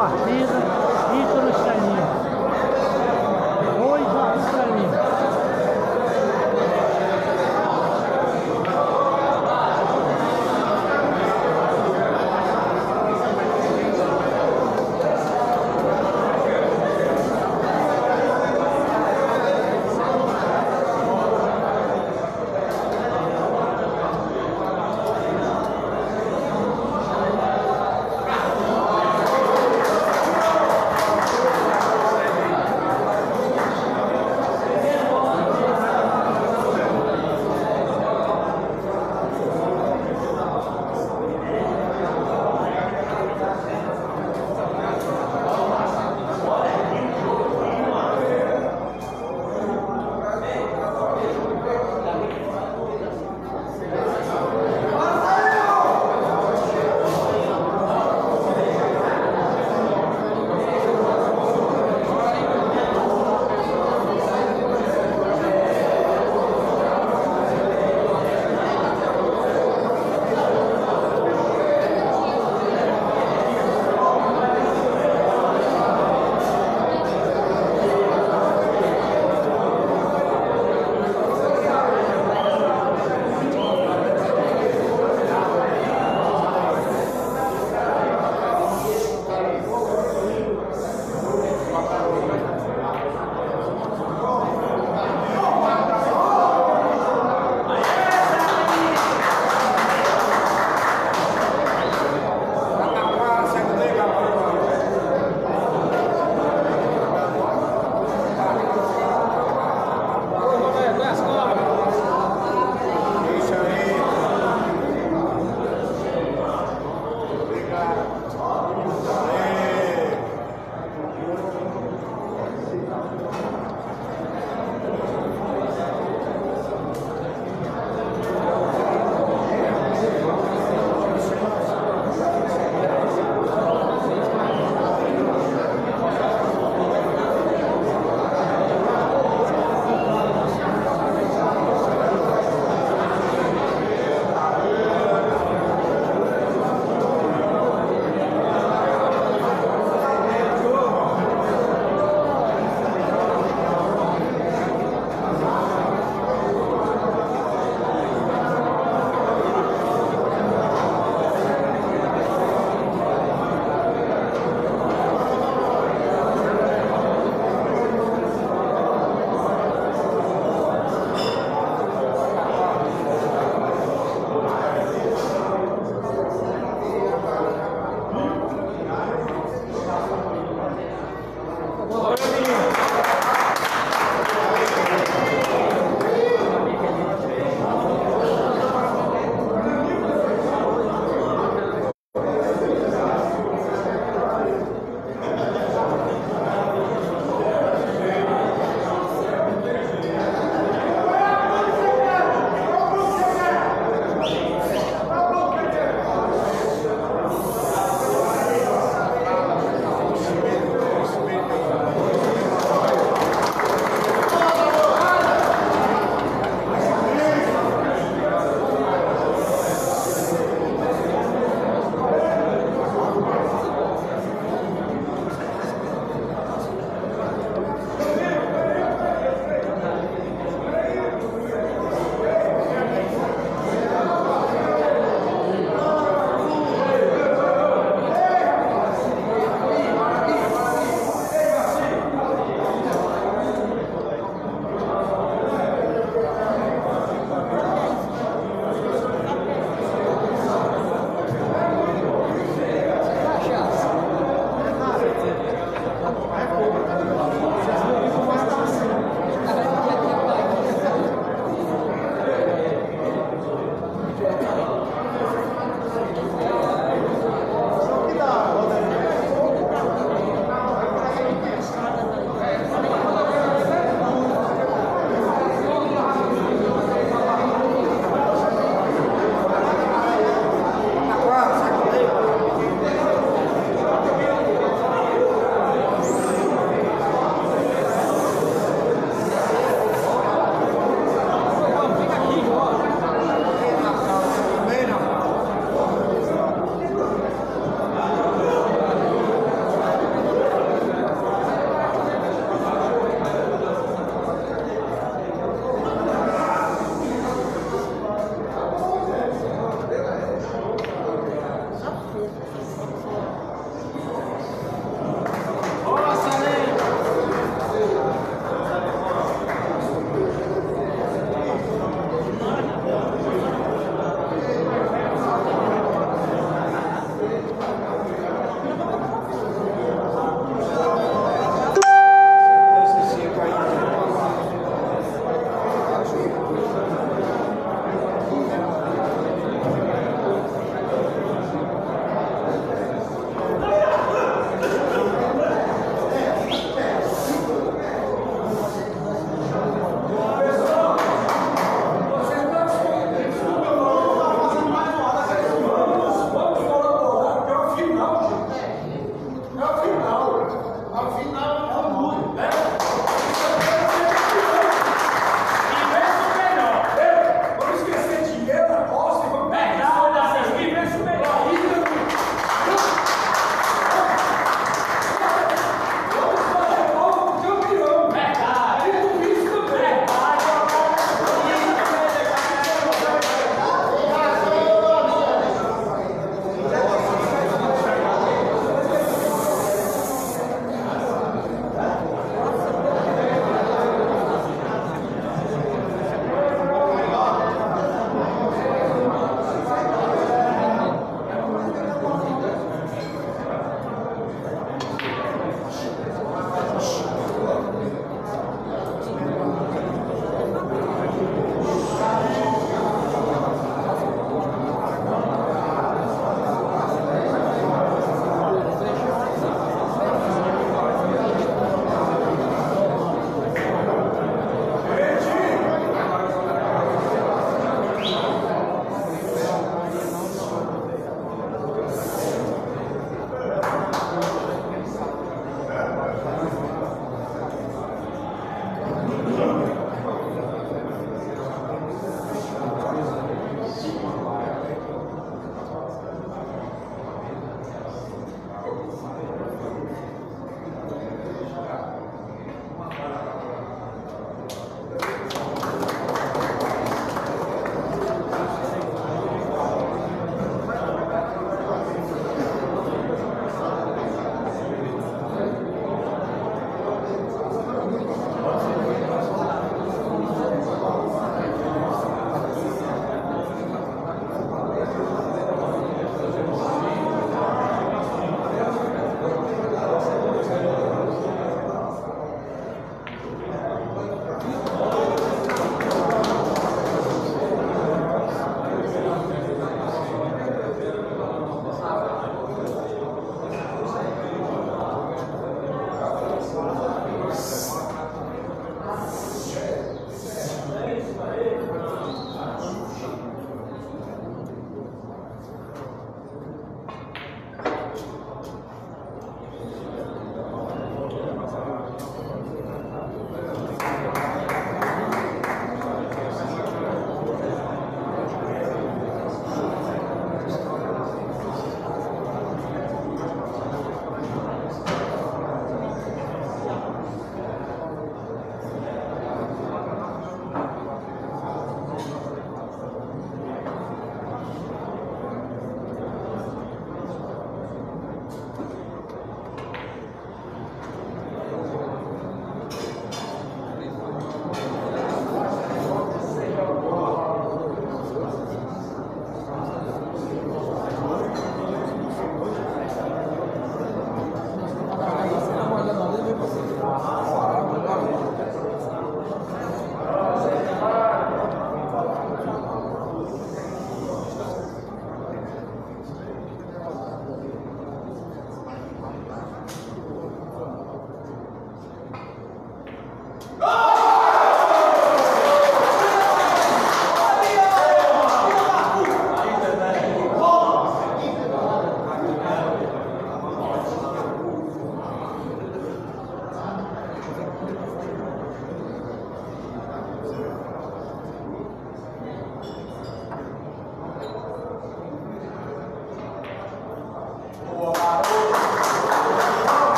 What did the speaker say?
partida.